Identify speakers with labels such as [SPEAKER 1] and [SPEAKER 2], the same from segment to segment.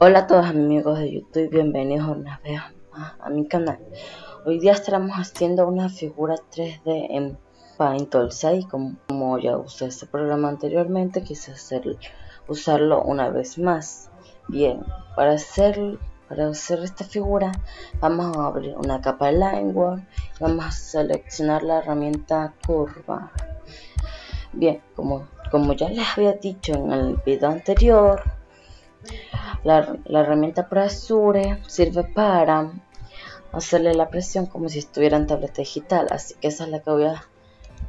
[SPEAKER 1] Hola a todos amigos de YouTube, bienvenidos una vez más a mi canal. Hoy día estaremos haciendo una figura 3D en Paintball 6 como, ya usé este programa anteriormente, quise hacer, usarlo una vez más. Bien, para hacer, para hacer esta figura vamos a abrir una capa de y vamos a seleccionar la herramienta curva. Bien, como, como ya les había dicho en el video anterior, la, herramienta Pressure sirve para hacerle la presión como si estuviera en tableta digital, así que esa es la que voy a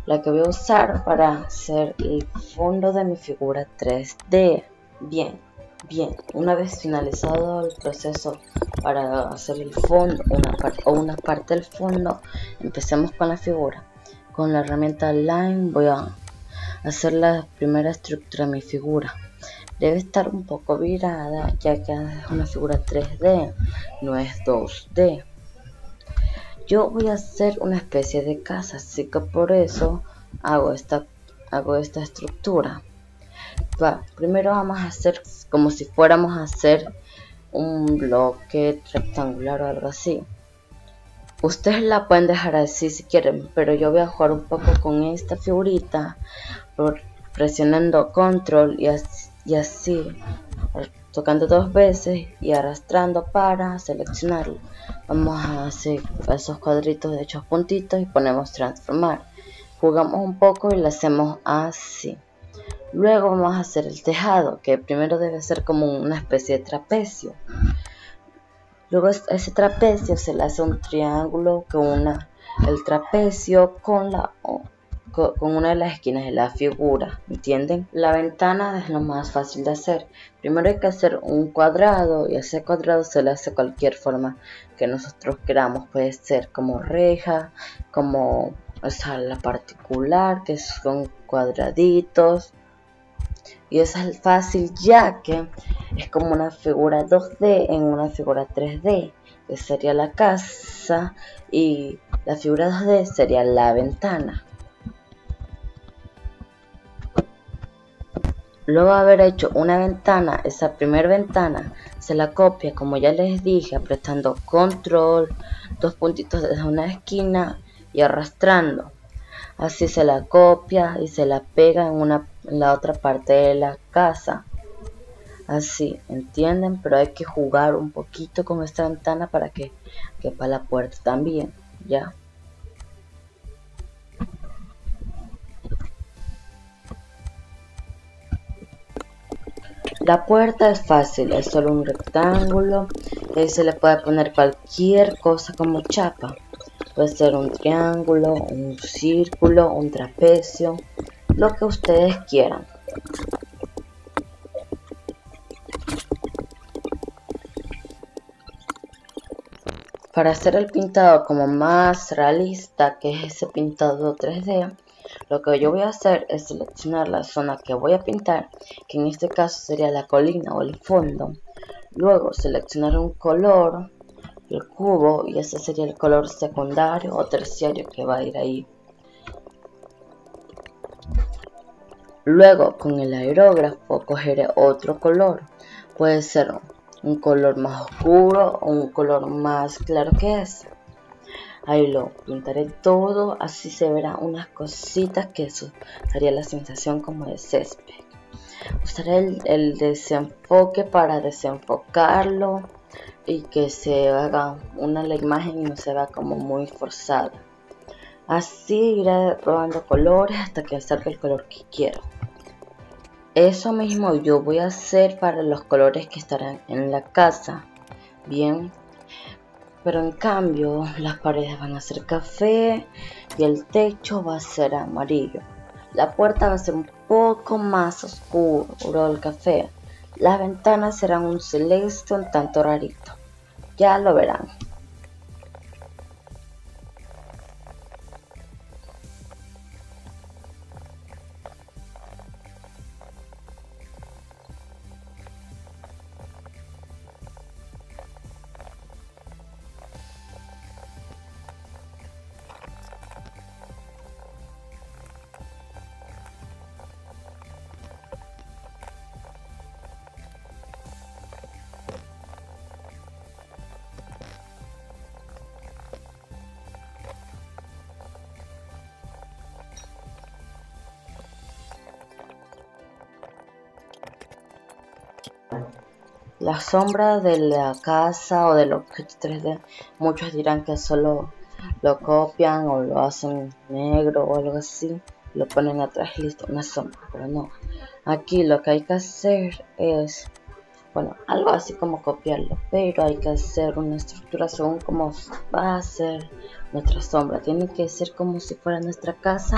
[SPEAKER 1] la que voy a usar para hacer el fondo de mi figura 3D. Bien, bien, una vez finalizado el proceso para hacer el fondo una o una parte del fondo, empecemos con la figura. Con la herramienta Line voy a hacer la primera estructura de mi figura debe estar un poco virada ya que es una figura 3D, no es 2D. Yo voy a hacer una especie de casa, así que por eso hago esta, hago esta estructura. Primero vamos a hacer como si fuéramos a hacer un bloque rectangular o algo así. Ustedes la pueden dejar así si quieren, pero yo voy a jugar un poco con esta figurita presionando control y así y así tocando dos veces y arrastrando para seleccionarlo. Vamos a hacer esos cuadritos de hechos puntitos y ponemos transformar. Jugamos un poco y lo hacemos así. Luego vamos a hacer el tejado que primero debe ser como una especie de trapecio. Luego ese trapecio se le hace un triángulo que una el trapecio con la con una de las esquinas de la figura, ¿entienden? La ventana es lo más fácil de hacer. Primero hay que hacer un cuadrado y ese cuadrado se le hace cualquier forma que nosotros queramos. Puede ser como reja, como o la particular, que son cuadraditos. Y eso es fácil ya que es como una figura 2D en una figura 3D, que sería la casa y la figura 2D sería la ventana. Luego de haber hecho una ventana, esa primera ventana se la copia, como ya les dije, apretando control, dos puntitos desde una esquina y arrastrando. Así se la copia y se la pega en, una, la otra parte de la casa. Así, ¿entienden? Pero hay que jugar un poquito con esta ventana para que quepa la puerta también, ¿ya? La puerta es fácil, es solo un rectángulo y se le puede poner cualquier cosa como chapa. Puede ser un triángulo, un círculo, un trapecio, lo que ustedes quieran. Para hacer el pintado como más realista, que es ese pintado 3D, lo que yo voy a hacer es seleccionar la zona que voy a pintar, que en este caso sería la colina o el fondo. Luego seleccionar un color, el cubo, y ese sería el color secundario o terciario que va a ir ahí. Luego con el aerógrafo cogeré otro color. Puede ser un color más oscuro o un color más claro que ese ahí lo pintaré todo así se verán unas cositas que eso daría la sensación como de césped. Usaré el, desenfoque para desenfocarlo y que se haga una la imagen y no se vea como muy forzada. Así iré probando colores hasta que salga el color que quiero. Eso mismo yo voy a hacer para los colores que estarán en la casa. Bien pero en cambio las paredes van a ser café y el techo va a ser amarillo. La puerta va a ser un poco más oscuro el café. Las ventanas serán un celeste un tanto rarito. Ya lo verán. La sombra de la casa o del objeto 3D, muchos dirán que solo lo copian o lo hacen negro o algo así, lo ponen atrás y listo, una sombra, pero no. Aquí lo que hay que hacer es, bueno, algo así como copiarlo, pero hay que hacer una estructura según cómo va a ser nuestra sombra. Tiene que ser como si fuera nuestra casa,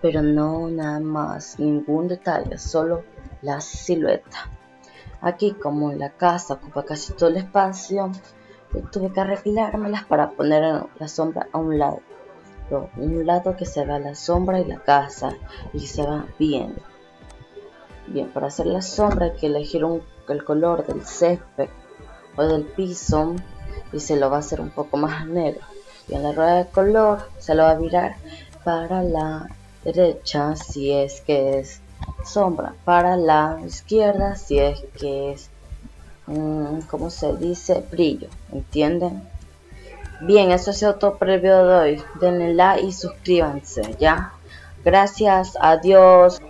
[SPEAKER 1] pero no nada más, ningún detalle, solo la silueta. Aquí como la casa ocupa casi todo el espacio, tuve que arreglármelas para poner la sombra a un lado. un lado que se vea la sombra y la casa y se va bien. Bien, para hacer la sombra hay que elegir el color del césped o del piso y se lo va a hacer un poco más negro. Y en la rueda de color se lo va a virar para la derecha si es que es sombra, para la izquierda si es que es Mm, ¿cómo se dice? Brillo, ¿entienden? Bien, eso ha sido todo video de hoy. Denle like y suscríbanse, ¿ya? Gracias, adiós.